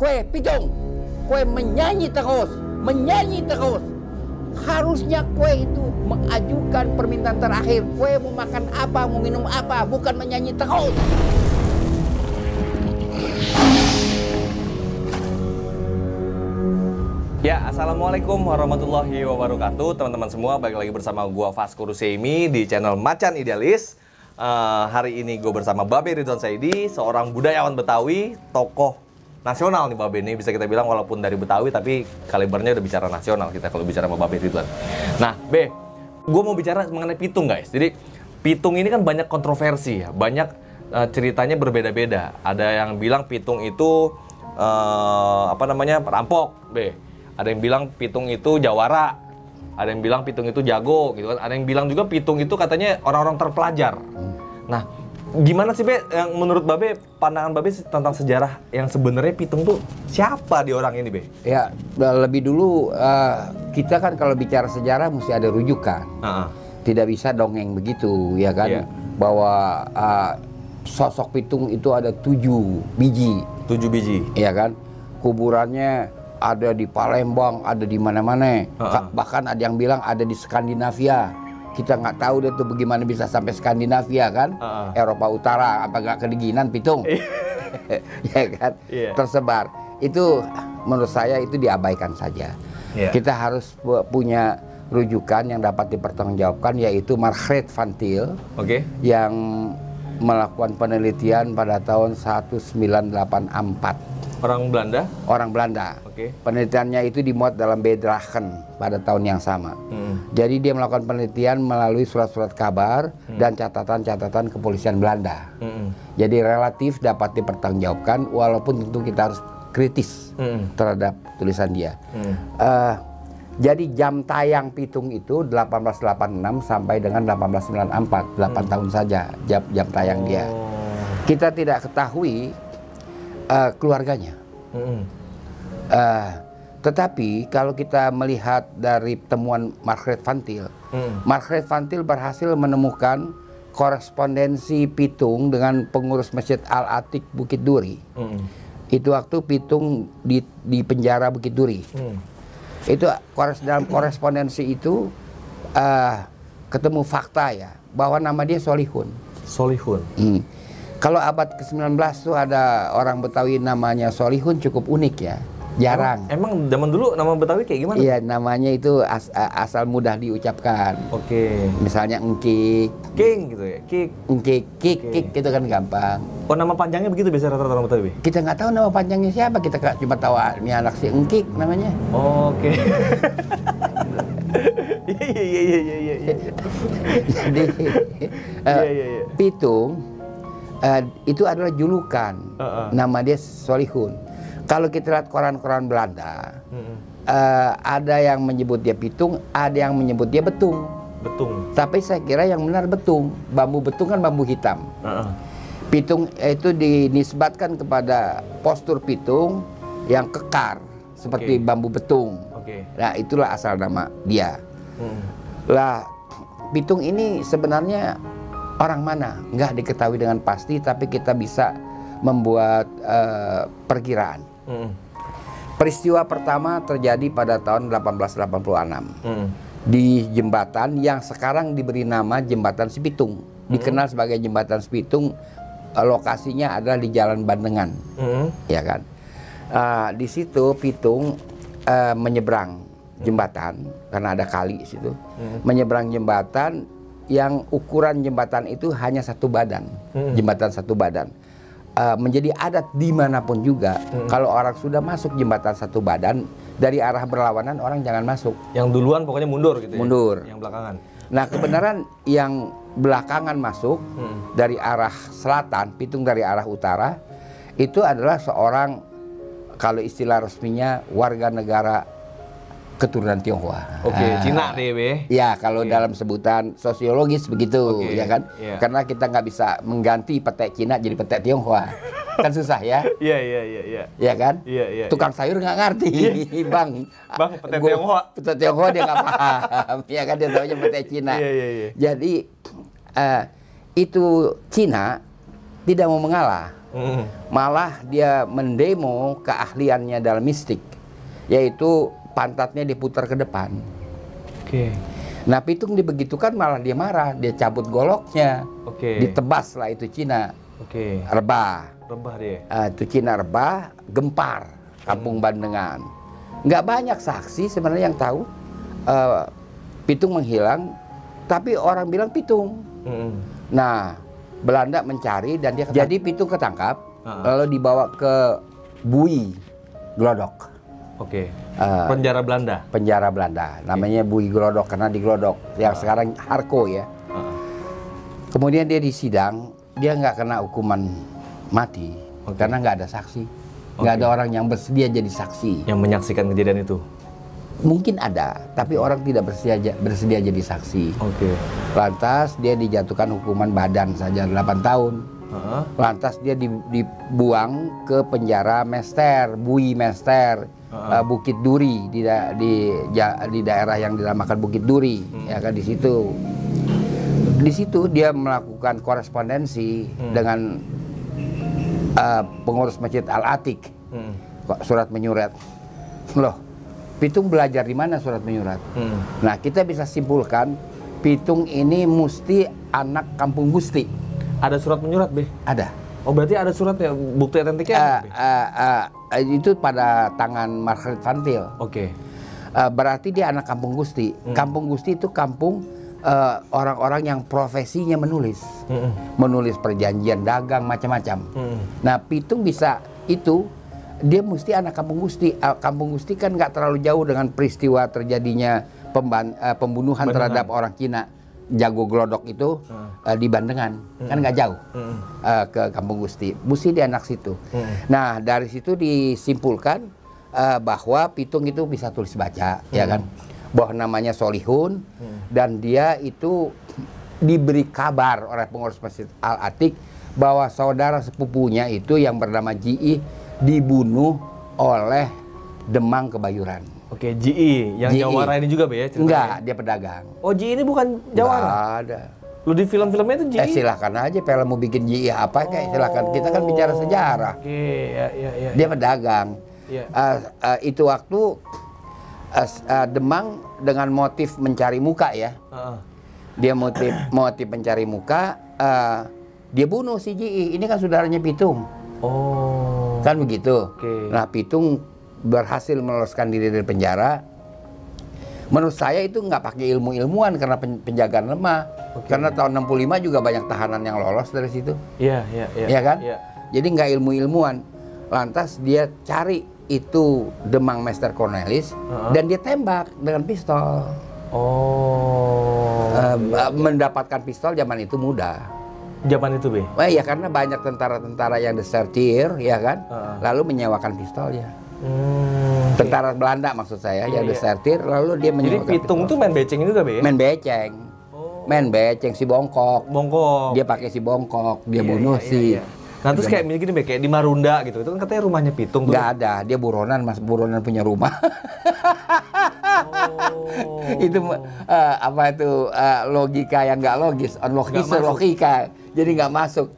kue pitung, kue menyanyi terus, menyanyi terus. Harusnya kue itu mengajukan permintaan terakhir. Kue mau makan apa, mau minum apa, bukan menyanyi terus. Ya, Assalamualaikum warahmatullahi wabarakatuh Teman-teman semua, balik lagi bersama gua Vasco Ruseimi di channel Macan Idealis Eh, Hari ini gue bersama Babe Ridwan Saidi Seorang budayawan Betawi, tokoh nasional nih Babe ini Bisa kita bilang walaupun dari Betawi tapi kalibernya udah bicara nasional kita kalau bicara sama Babe Ridwan Nah, Be, gue mau bicara mengenai pitung guys Jadi, pitung ini kan banyak kontroversi ya Banyak eh, ceritanya berbeda-beda Ada yang bilang pitung itu eh, apa namanya perampok, B. Ada yang bilang pitung itu jawara, ada yang bilang pitung itu jago, gitu kan. Ada yang bilang juga pitung itu katanya orang-orang terpelajar. Nah, gimana sih be? Yang menurut babe pandangan babe tentang sejarah yang sebenarnya pitung tuh siapa di orang ini be? Ya, lebih dulu eh, kita kan kalau bicara sejarah mesti ada rujukan. Heeh. Tidak bisa dongeng begitu, ya kan? Iya. Bahwa eh, sosok pitung itu ada tujuh biji, Tujuh biji. ya kan? Kuburannya ada di Palembang, ada di mana-mana. Ha-ha. Ka- Bahkan ada yang bilang ada di Skandinavia. Kita nggak tahu deh tuh bagaimana bisa sampai Skandinavia kan? Ha-ha. Eropa Utara, apa nggak kedinginan pitung? ya kan? Iya. Tersebar. Itu menurut saya itu diabaikan saja. Iya. Kita harus pu- punya rujukan yang dapat dipertanggungjawabkan yaitu Margaret Van Til Oke. yang melakukan penelitian pada tahun 1984 Orang Belanda. orang Belanda. Oke. Penelitiannya itu dimuat dalam Bedrachen pada tahun yang sama. Hmm. Jadi dia melakukan penelitian melalui surat-surat kabar dan catatan-catatan kepolisian Belanda. Hmm. Jadi relatif dapat dipertanggungjawabkan walaupun tentu kita harus kritis Hmm. terhadap tulisan dia. Hmm. Eh, jadi jam tayang pitung itu 1886 sampai dengan 1894, 8 tahun saja jam jam tayang dia. Oh. Kita tidak ketahui eh, keluarganya. Hmm. Eh, tetapi kalau kita melihat dari temuan Margaret Van Til, Hmm. Margaret Van Til berhasil menemukan korespondensi Pitung dengan pengurus Masjid Al Atik Bukit Duri. Hmm. Itu waktu Pitung di, di penjara Bukit Duri. Hmm. Itu kores, dalam korespondensi itu eh, ketemu fakta ya bahwa nama dia Solihun. Solihun. Hmm. Kalau abad ke-19 tuh ada orang Betawi namanya Solihun cukup unik ya. Jarang. Emang zaman dulu nama Betawi kayak gimana? Iya, namanya itu as- asal mudah diucapkan. Oke. Misalnya engkik, King gitu ya. King. engkik, kik, Oke. kik itu kan gampang. Oh nama panjangnya begitu biasa rata-rata orang Betawi? Kita nggak tahu nama panjangnya siapa, kita cuma tahu ah, ini anak si engkik namanya. Oke. Iya iya iya iya iya iya. Jadi eh, Iya iya iya. Pitung eh, itu adalah julukan. Heeh. Nama dia Solihun. Kalau kita lihat koran-koran Belanda, Mm-mm. eh, ada yang menyebut dia Pitung, ada yang menyebut dia Betung. Betung. Tapi saya kira yang benar Betung. Bambu Betung kan bambu hitam. Heeh. Pitung itu dinisbatkan kepada postur pitung yang kekar seperti Oke. bambu betung. Oke. Nah, itulah asal nama dia. Mm. Lah, pitung ini sebenarnya orang mana? Nggak diketahui dengan pasti, tapi kita bisa membuat eh, perkiraan. Mm. Peristiwa pertama terjadi pada tahun 1886 Mm. di jembatan yang sekarang diberi nama Jembatan Sepitung. Dikenal sebagai Jembatan Sepitung, eh, lokasinya adalah di Jalan Bandengan, Mm. ya kan? Ah, di situ Pitung eh, menyeberang jembatan karena ada kali di situ. Mm. Menyeberang jembatan yang ukuran jembatan itu hanya satu badan, Mm. jembatan satu badan. Eh, menjadi adat di mana pun juga, kalau orang sudah masuk jembatan satu badan dari arah berlawanan orang jangan masuk. Yang duluan pokoknya mundur gitu ya? Mundur. Yang belakangan. Nah kebenaran yang belakangan masuk Mm. dari arah selatan, pitung dari arah utara, itu adalah seorang kalau istilah resminya warga negara keturunan Tionghoa. Oke, Ah. Cina deh, Be. Ya kalau Oke. dalam sebutan sosiologis begitu, Oke, ya kan? iya. Karena kita nggak bisa mengganti petek Cina jadi petek Tionghoa, kan susah ya, Iya, iya, iya, iya. ya kan? Iya, iya. Tukang sayur nggak ngerti, bang. Bang, petek Gua- Tionghoa. Petek Tionghoa dia nggak paham, ya kan dia tahunya petek Cina. Iya, iya, iya. Jadi eh, itu Cina tidak mau mengalah. Mm. Malah dia mendemo keahliannya dalam mistik, yaitu pantatnya diputar ke depan. Oke. Nah pitung dibegitukan malah dia marah, dia cabut goloknya, Oke. ditebas lah itu Cina Oke. rebah. Rebah dia. Eh, itu Cina rebah, gempar, kampung Bandengan. Nggak banyak saksi sebenarnya yang tahu eh, pitung menghilang, tapi orang bilang pitung. Mm. Nah, Belanda mencari dan dia jadi pitung ketangkap, Ah. lalu dibawa ke Bui Glodok, Oke. Eh, Penjara Belanda. penjara Belanda. Namanya Bui Glodok karena di Glodok, yang sekarang Harko ya. Ah. Kemudian dia disidang, dia nggak kena hukuman mati Oke. karena nggak ada saksi, nggak Oke. ada orang yang bersedia jadi saksi. Yang menyaksikan kejadian itu. Mungkin ada, tapi orang tidak bersedia bersedia jadi saksi. Oke. Lantas dia dijatuhkan hukuman badan saja 8 tahun. Heeh. Lantas dia di- dibuang ke penjara Mester, Bui Mester, Ah. eh, Bukit Duri di da- di ja- di daerah yang dinamakan Bukit Duri, Hmm. ya kan di situ. Di situ dia melakukan korespondensi Hmm. dengan eh, pengurus Masjid Al Atik, Mm. kok surat menyurat. Loh, Pitung belajar di mana surat menyurat? Mm. Nah, kita bisa simpulkan Pitung ini mesti anak kampung Gusti. Ada surat menyurat, Be. Ada. Oh, berarti ada suratnya, bukti otentiknya eh, eh, eh, itu pada tangan Margaret Van Til. Oke. Eh, berarti dia anak kampung Gusti. Hmm. Kampung Gusti itu kampung orang-orang yang profesinya menulis, Mm-mm. menulis perjanjian dagang macam-macam. Mm. Nah, Pitung bisa itu dia mesti anak kampung Gusti. Eh, kampung Gusti kan nggak terlalu jauh dengan peristiwa terjadinya pemban- eh, pembunuhan Bandengan. terhadap orang Cina. Jago Glodok itu Hmm. eh, di Bandengan, kan nggak jauh Mm. eh, ke kampung Gusti. Mesti dia anak situ. Mm. Nah, dari situ disimpulkan eh, bahwa Pitung itu bisa tulis baca, ya kan? Bahwa namanya Solihun dan dia itu diberi kabar oleh pengurus Masjid Al Atik bahwa saudara sepupunya itu yang bernama Ji dibunuh oleh Demang Kebayuran. Oke, GI yang GI. Jawara ini juga, Be ya? ceritanya? Enggak, dia pedagang. Oh, GI ini bukan Jawara. Enggak ada. Lu di film-filmnya itu GI. Eh silahkan aja kalau mau bikin Ji apa kayak silahkan. Kita kan bicara sejarah. Oke, ya, ya, ya. Dia pedagang. Iya. Eh, eh, itu waktu s- eh, Demang dengan motif mencari muka ya. Heeh. Dia motif motif mencari muka. eh, dia bunuh si Ji. Ini kan saudaranya Pitung. Oh. Kan begitu. Oke. Nah Pitung berhasil meloloskan diri dari penjara. Menurut saya itu nggak pakai ilmu ilmuwan karena pen- penjagaan lemah. Oke. Karena tahun 65 juga banyak tahanan yang lolos dari situ. Iya, iya, iya. Iya kan? Iya. Jadi nggak ilmu ilmuwan. Lantas dia cari itu Demang Master Cornelis Heeh. dan dia tembak dengan pistol. Oh. Eh, mendapatkan pistol zaman itu mudah. Zaman itu, Be. Wah ya karena banyak tentara-tentara yang desertir, ya kan, Heeh. lalu menyewakan pistolnya. Hmm. Tentara Belanda maksud saya Iya, yang iya. desertir, lalu dia Jadi menyewakan Pitung tuh main beceng juga, Be main beceng, Oh. main beceng si bongkok. Bongkok. Dia pakai si bongkok, dia Iya, bunuh iya, si. iya. Nah, terus kayak gini, Be, kayak di Marunda gitu. Itu kan katanya rumahnya Pitung tuh. Nggak ada, dia buronan, mas buronan punya rumah. Oh. itu eh, apa itu eh, logika yang nggak logis, logis logika, jadi nggak masuk.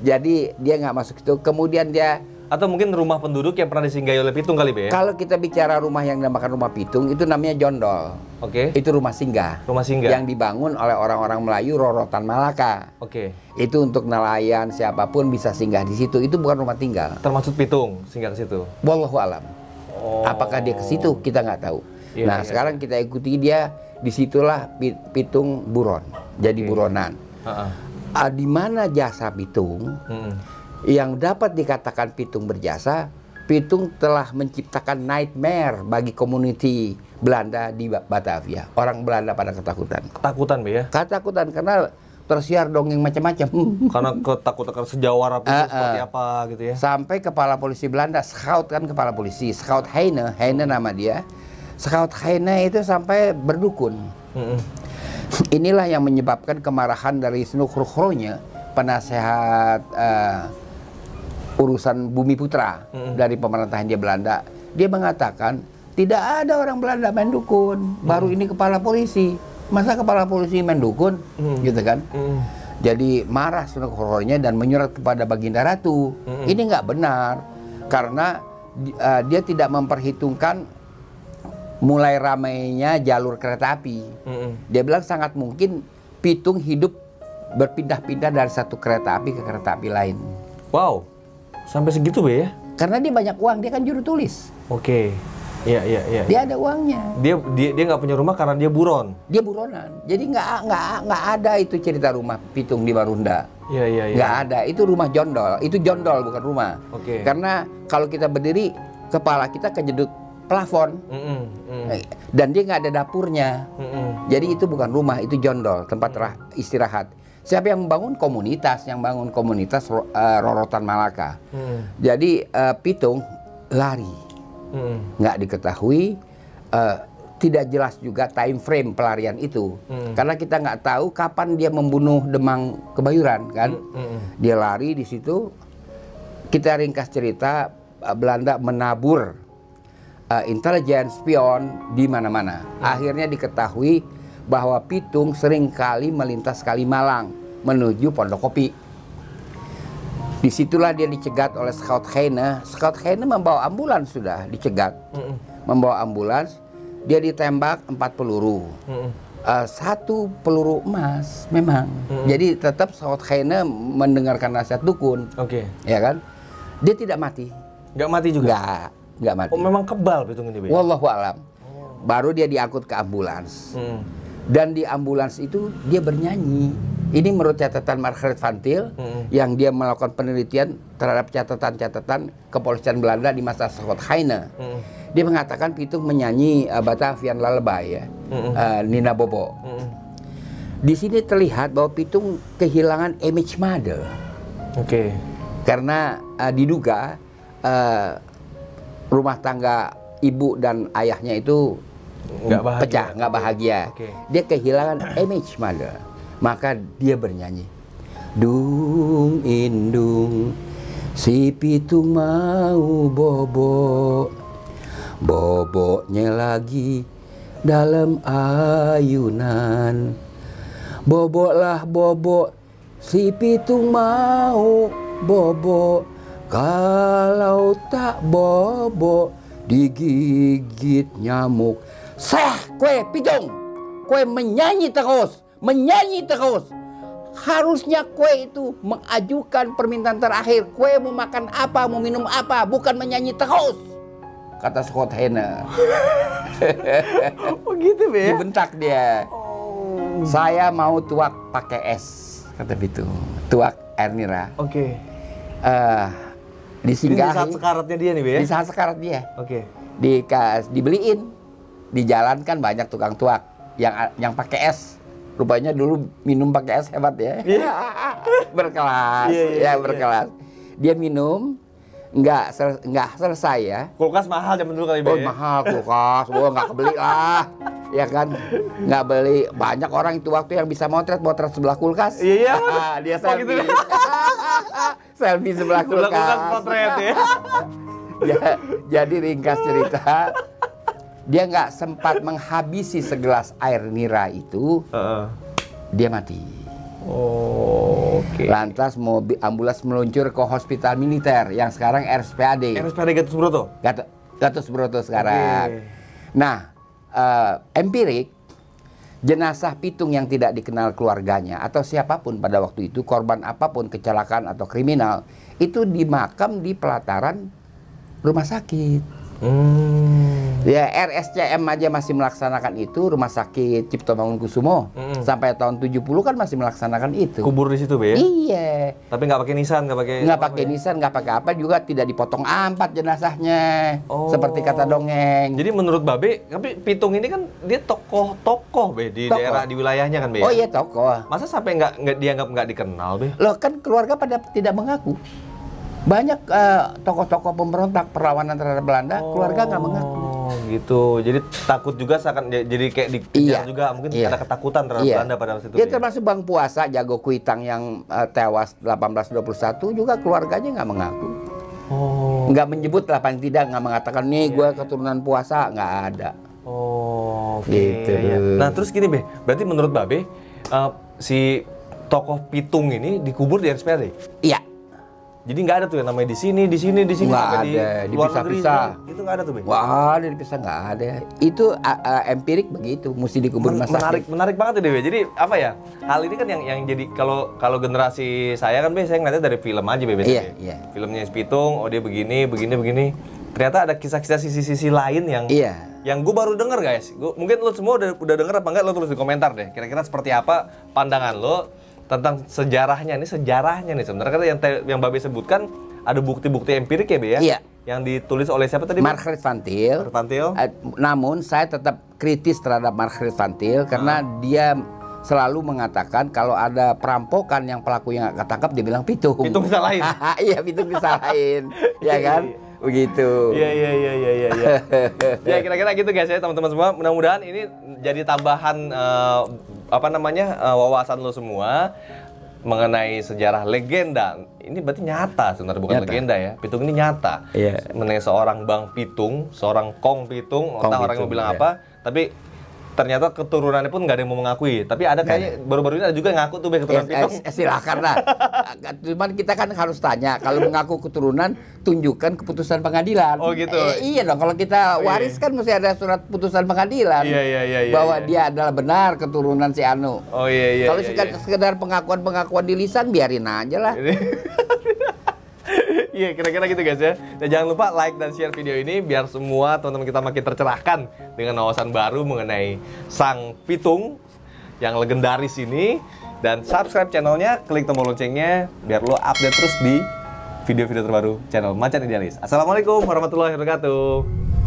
Jadi dia nggak masuk itu. Kemudian dia Atau mungkin rumah penduduk yang pernah disinggahi oleh Pitung kali, Be ya? kalau kita bicara rumah yang dinamakan rumah pitung itu namanya jondol. Oke. Itu rumah singgah. Rumah singgah. Yang dibangun oleh orang-orang Melayu Rorotan Malaka. Oke. Itu untuk nelayan siapa pun bisa singgah di situ. Itu bukan rumah tinggal. Termasuk Pitung singgah ke situ. Wallahu alam. Oh. Apakah dia ke situ kita nggak tahu. Iya, nah iya, sekarang kita ikuti dia di situlah pi- pitung buron. Jadi Oke. buronan. Heeh. Ah, di mana jasa pitung Mm-mm. Yang dapat dikatakan pitung berjasa? Pitung telah menciptakan nightmare bagi community Belanda di Ba- Batavia. Orang Belanda pada ketakutan. Ketakutan, ya? Ketakutan karena tersiar dongeng macam-macam. Karena ketakutan karena sejawara Pitung Ah, seperti ah. apa gitu ya. Sampai kepala polisi Belanda, Scout kan kepala polisi, Scout Heine, Heine nama dia. Scout Heine itu sampai berdukun. Mm-mm. Inilah yang menyebabkan kemarahan dari Snukrukhronya, penasehat eh, urusan bumi putra Mm-mm. dari pemerintahan dia Belanda. Dia mengatakan tidak ada orang Belanda main dukun, baru ini kepala polisi. Masa kepala polisi main dukun, Mm. gitu kan? Mm. Jadi marah Sunan Koronya dan menyurat kepada Baginda Ratu. Mm-mm. Ini nggak benar karena eh, dia tidak memperhitungkan mulai ramainya jalur kereta api. Mm-mm. Dia bilang sangat mungkin Pitung hidup berpindah-pindah dari satu kereta api ke kereta api lain. Wow, sampai segitu be ya? Karena dia banyak uang, dia kan juru tulis. Oke, iya iya iya. Dia ada uangnya. Dia dia dia nggak punya rumah karena dia buron. Dia buronan. Jadi nggak nggak nggak ada itu cerita rumah Pitung di Marunda. Iya iya iya. Nggak ada. Itu rumah jondol. Itu jondol bukan rumah. Oke. Karena kalau kita berdiri, kepala kita kejedut plafon Mm-mm, mm, Eh, dan dia nggak ada dapurnya. mm-mm. Jadi itu bukan rumah, itu jondol, tempat rah- istirahat. Siapa yang membangun komunitas, yang bangun komunitas Ro- eh, Rorotan Malaka. Mm-mm, Jadi eh, Pitung lari, nggak diketahui, eh, tidak jelas juga time frame pelarian itu, Hmm. karena kita nggak tahu kapan dia membunuh Demang Kebayuran kan. mm-mm. Dia lari di situ. Kita ringkas cerita eh, Belanda menabur eh, intelijen spion di mana-mana. Akhirnya diketahui bahwa Pitung sering kali melintas Kalimalang menuju Pondok Kopi. Di situlah dia dicegat oleh Scout Heine. Scout Heine membawa ambulans sudah dicegat, Mm-mm, membawa ambulans. Dia ditembak empat peluru. Eh, satu peluru emas memang. Jadi tetap Scout Heine mendengarkan nasihat dukun, Oke, ya kan? Dia tidak mati. nggak mati juga? Enggak, enggak mati. Oh memang kebal Pitung ini be? Wallahu alam. Baru dia diangkut ke ambulans. Mm, Dan di ambulans itu dia bernyanyi. Ini menurut catatan Margaret Van Til Mm-mm. yang dia melakukan penelitian terhadap catatan-catatan kepolisian Belanda di masa Scott Heine. mm-mm, Dia mengatakan Pitung menyanyi uh, Batavian Lullaby ya, Mm-mm. uh, Nina Bobo. mm-mm. Di sini terlihat bahwa Pitung kehilangan image mother Oke, karena uh, diduga uh, rumah tangga ibu dan ayahnya itu Nggak bahagia. pecah, nggak bahagia. Oke. Dia kehilangan image mother. Maka dia bernyanyi. Dung indung si pitung mau bobo. Boboknya lagi dalam ayunan. Boboklah bobok si pitung mau bobo. Kalau tak bobo digigit nyamuk. Sah kue pitung. Kue menyanyi terus, menyanyi terus. Harusnya kue itu mengajukan permintaan terakhir. Kue mau makan apa, mau minum apa, bukan menyanyi terus. Kata Scott Heine. oh gitu be ya? Dibentak dia. Oh. Saya mau tuak pakai es, kata Pitung. Tuak air nira. Oke. Eh, Ini di disinggahi. saat sekaratnya dia nih be? Di saat sekarat dia. Oke. Dikas, dibeliin. Dijalankan banyak tukang tuak yang yang pakai es. Rupanya dulu minum pakai es hebat ya. Iya. berkelas, Iya, iya, ya iya. berkelas. Dia minum nggak sel- nggak selesai ya. Kulkas mahal zaman dulu kali Oh ya? mahal kulkas, gua nggak kebeli lah, ya kan? Nggak beli. Banyak orang itu waktu yang bisa motret motret sebelah kulkas. Iya, iya. dia Oh, gitu. selfie. selfie sebelah Sebelah kulkas. kulkas potret ya? Ja- jadi ringkas cerita, dia nggak sempat menghabisi segelas air nira itu, Heeh. dia mati. Oh, oke. Lantas mobil ambulans meluncur ke hospital militer yang sekarang RSPAD. RSPAD Gatot Subroto? Gatot, Gatot Subroto sekarang. Oke. Nah, eh, empirik jenazah pitung yang tidak dikenal keluarganya atau siapa pun pada waktu itu korban apa pun kecelakaan atau kriminal itu dimakam di pelataran rumah sakit. Hmm. Ya RSCM aja masih melaksanakan itu rumah sakit Cipto Mangunkusumo Mm-mm. sampai tahun 70 kan masih melaksanakan itu. Kubur di situ be ya? Iya. Tapi nggak pakai nisan, nggak pakai nggak pakai ya? nisan, nggak pakai apa juga tidak dipotong ampat jenazahnya Oh. seperti kata dongeng. Jadi menurut Babe, tapi Pitung ini kan dia tokoh-tokoh be di Tokoh. daerah di wilayahnya kan be. oh ya? iya tokoh. Masa sampai nggak dianggap nggak dikenal be? Loh kan keluarga pada tidak mengaku. Banyak eh, tokoh-tokoh pemberontak perlawanan terhadap Belanda, keluarga nggak mengaku. Oh gitu. Jadi takut juga seakan jadi kayak dikejar Iya. juga. Mungkin Iya. ada ketakutan terhadap Iya. Belanda pada waktu itu. Be. termasuk Bang Puasa, jago kuitang yang eh, tewas 1821 juga keluarganya nggak mengaku. Oh. Nggak menyebut lah paling tidak nggak mengatakan nih gue keturunan puasa nggak ada. Oh, oke. Gitu. Nah, terus gini, Be. Berarti menurut Babe, eh, si tokoh pitung ini dikubur di RSPAD. Iya. Jadi nggak ada tuh yang namanya di sini, di sini, di sini, Nggak sampai ada, di luar negeri. dipisah-pisah. Itu nggak ada tuh, Be. Wah, dari pisah nggak ada. Itu uh, uh, empirik begitu, mesti dikubur Men- menarik menarik banget ya Dewi. Jadi apa ya? Hal ini kan yang yang jadi kalau kalau generasi saya kan biasanya ngeliatnya dari film aja Be. Iya, iya. Filmnya Pitung, oh dia begini, begini, begini. Ternyata ada kisah-kisah sisi-sisi lain yang Iya. yang gue baru denger guys. Gua, mungkin lo semua udah udah denger apa enggak lo tulis di komentar deh. Kira-kira seperti apa pandangan lo tentang sejarahnya nih sejarahnya nih sebenarnya kan yang yang Babe sebutkan ada bukti-bukti empirik ya Be ya? Iya. Yang ditulis oleh siapa tadi? Margaret Van Til. Van Til. Eh, namun saya tetap kritis terhadap Margaret Van Til karena dia selalu mengatakan kalau ada perampokan yang pelaku yang nggak ketangkap dia bilang pitung. Pitung disalahin. iya pitung disalahin, ya kan? Begitu. Iya iya iya iya iya. iya. ya kira-kira gitu guys ya teman-teman semua. Mudah-mudahan ini jadi tambahan eh, apa namanya eh, wawasan lo semua mengenai sejarah legenda. Ini berarti nyata sebenarnya bukan Nyata. legenda ya. Pitung ini nyata. Iya. Mengenai seorang Bang Pitung, seorang Kong Pitung, Kong entah orang yang mau bilang iya. apa, tapi ternyata keturunannya pun nggak ada yang mau mengakui. Tapi ada kayaknya baru-baru ini ada juga yang ngaku tuh Be, Ya, keturunan eh, Pitung. eh, silakan lah. Cuman kita kan harus tanya kalau mengaku keturunan tunjukkan keputusan pengadilan. Oh, gitu. Eh, iya dong kalau kita Oh, iya. waris kan mesti ada surat putusan pengadilan. Iya, iya, iya, iya, bahwa iya. dia adalah benar keturunan si Anu. Oh iya iya. kalau iya, sekedar, iya. sekedar pengakuan-pengakuan di lisan biarin aja lah. Iya, kira-kira gitu guys ya. Dan jangan lupa like dan share video ini biar semua teman-teman kita makin tercerahkan dengan wawasan baru mengenai Sang Pitung yang legendaris ini. Dan subscribe channelnya, klik tombol loncengnya biar lo update terus di video-video terbaru channel Macan Idealis. Assalamualaikum warahmatullahi wabarakatuh.